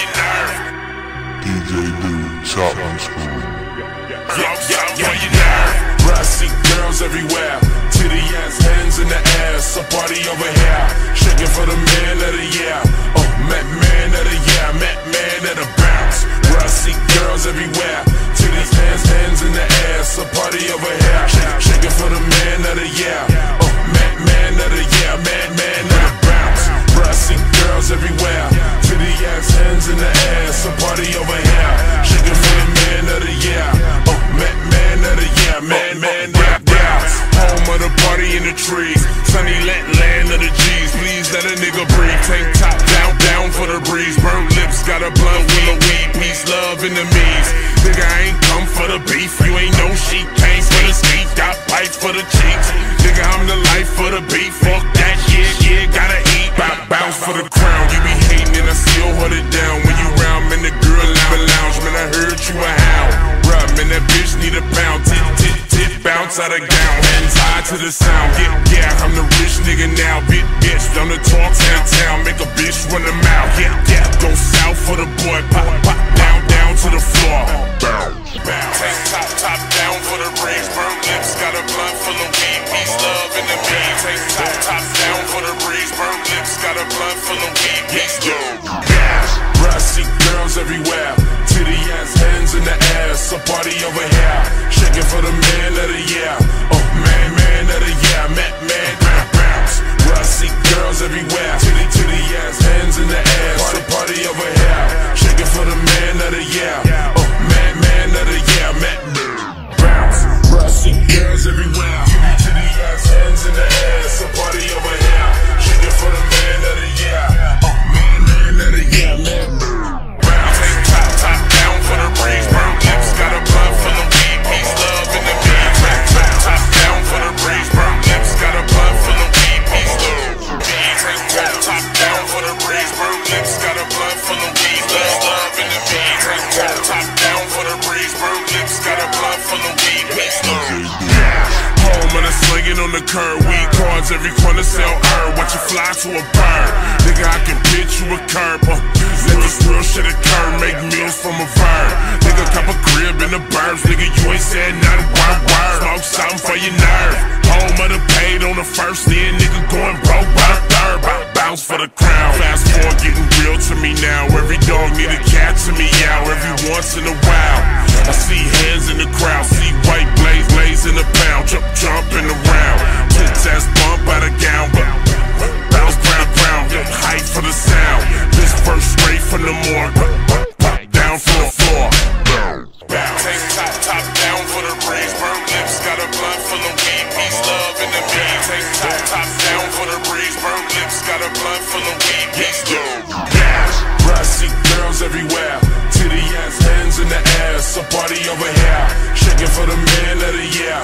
your nerve. DJ Lou, Chopman School. Yeah, yeah, for your nerve. See girls everywhere. Titty ass, hands in the air. So party over here. Shaking for the man of the year. Oh, Met man of the year. Met man of the bounce. See girls everywhere. Titties, hands, hands in the air. So party over here. Shaking for the man of the year. Air. So party over here. Shaking for man of the year. Oh, Met man of the year. Man, man the bounce. Home of the party in the trees. Sunny land, land of the G's. Please let a nigga breathe. Tank top down, down for the breeze. Burnt lips, got a blunt full of weed. Peace, love, enemies. Nigga, I ain't come for the beef. You ain't no sheep. Came for the skeet. Got pipes for the cheeks. Nigga, I'm the life for the beef. Hating and I still hold it down. When you round, man, the girl lounge, lounge. Man, I heard you a howl. Bruh, man, that bitch need a pound. Tit, tit, tit, bounce out of gown. Hands high to the sound. Get, yeah, I'm the rich nigga now. Big bitch, I'm the talk town town. Make a bitch run the mouth. Yeah, yeah, go south for the boy. Pop, pop, down, down to the floor. Bounce, bounce. Top, top down for the breeze. Burn lips, got a blunt full of weed. Peace, love, and the mean. Top, top a blunt full of weed. Peace, love. Bruh, I see girls everywhere. Titty ass, hands in the air. So party over here. On the curb. Weed cards, every corner sell herb. Watch you fly to a bird. Nigga, I can pitch you a curb. Uh, let this real shit occur. Make meals from a verb. Nigga, cop a crib in the burbs. Nigga, you ain't said nothing. Word, word. Smoke something for your nerve. Home of the paid on the first. Then nigga going broke by the third. Bounce for the crown. Fast forward, getting real to me now. Every dog need a cat to me out. Every once in a while. I see top down for the breeze. Burn lips, got a blunt full of weed. Yes, yo. Cash, brassy girls everywhere. Titty ass, hands in the air. So party over here. Shaking for the man of the year.